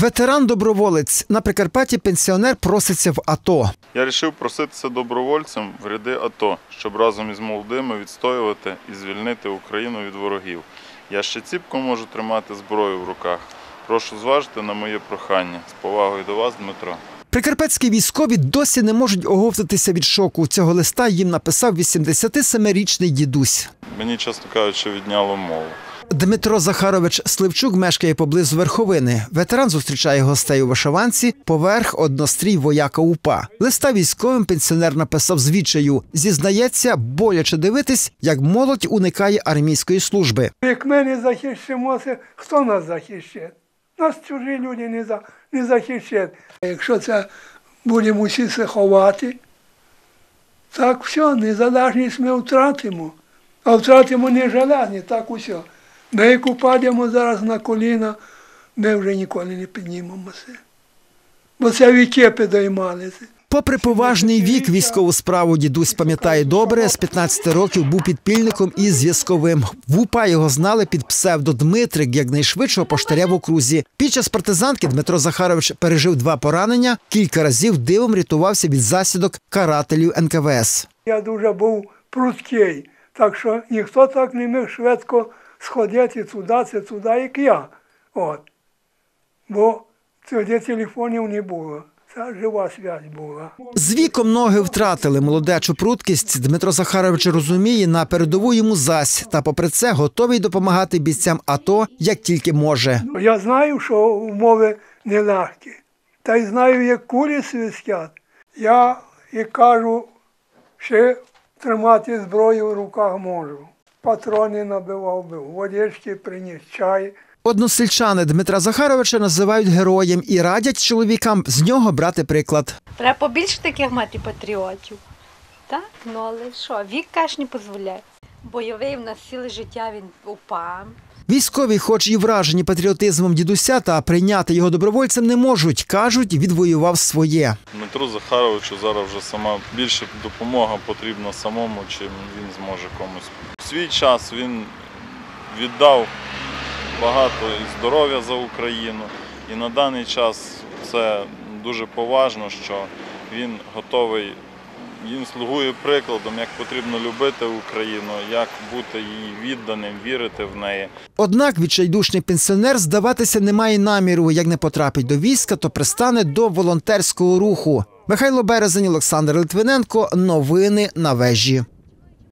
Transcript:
Ветеран-доброволець на Прикарпатті пенсіонер проситься в АТО. Я вирішив проситися добровольцем в ряди АТО, щоб разом із молодими відстоювати і звільнити Україну від ворогів. Я ще ціпко можу тримати зброю в руках. Прошу зважити на моє прохання. З повагою до вас, Дмитро. Прикарпатські військові досі не можуть оговтатися від шоку. Цього листа їм написав 87-річний дідусь. Мені, чесно кажучи, відняло мову. Дмитро Захарович Сливчук мешкає поблизу Верховини. Ветеран зустрічає гостей у вишиванці поверх однострій вояка УПА. Листа військовим пенсіонер написав звідчаю. Зізнається, боляче дивитись, як молодь уникає армійської служби. Як ми не захищимося, хто нас захищає? Нас чужі люди не, за, не захищають. Якщо це будемо всі се ховати, так все, незалежність ми втратимо. А втратимо не так усе. Ми як упадемо зараз на коліна, ми вже ніколи не піднімемося. Бо це віки підіймалися. Попри поважний вік, військову справу дідусь пам'ятає добре. З 15 років був підпільником і зв'язковим. В УПА його знали під псевдо Дмитрик, як найшвидшого поштаря в окрузі. Під час партизанки Дмитро Захарович пережив два поранення, кілька разів дивом рятувався від засідок карателів НКВС. Я дуже був прудкий, так що ніхто так не міг швидко сходити туди, це туди, як я. От. Бо тоді телефонів не було. Це жива зв'язь була. З віком ноги втратили молодечу пруткість. Дмитро Захарович розуміє, на передову йому зась, та попри це готовий допомагати бійцям АТО як тільки може. Я знаю, що умови нелегкі. Та й знаю, як кулі свистять. Я і кажу, ще тримати зброю в руках можу. Патрони набивав би, водички приніс, чай. Односельчани Дмитра Захаровича називають героєм і радять чоловікам з нього брати приклад. Треба побільше таких мати патріотів. Так? Ну але що, вік каш не дозволяє. Бойовий в нас ціле життя він упав. Військові, хоч і вражені патріотизмом дідуся, та прийняти його добровольцем не можуть. кажуть, відвоював своє. Дмитру Захаровичу зараз вже сама більше допомога потрібна самому, чим він зможе комусь. Свій час він віддав багато і здоров'я за Україну. І на даний час це дуже поважно, що він готовий, він слугує прикладом, як потрібно любити Україну, як бути їй відданим, вірити в неї. Однак відчайдушний пенсіонер здаватися не має наміру. Як не потрапить до війська, то пристане до волонтерського руху. Михайло Березень, Олександр Литвиненко. Новини на вежі.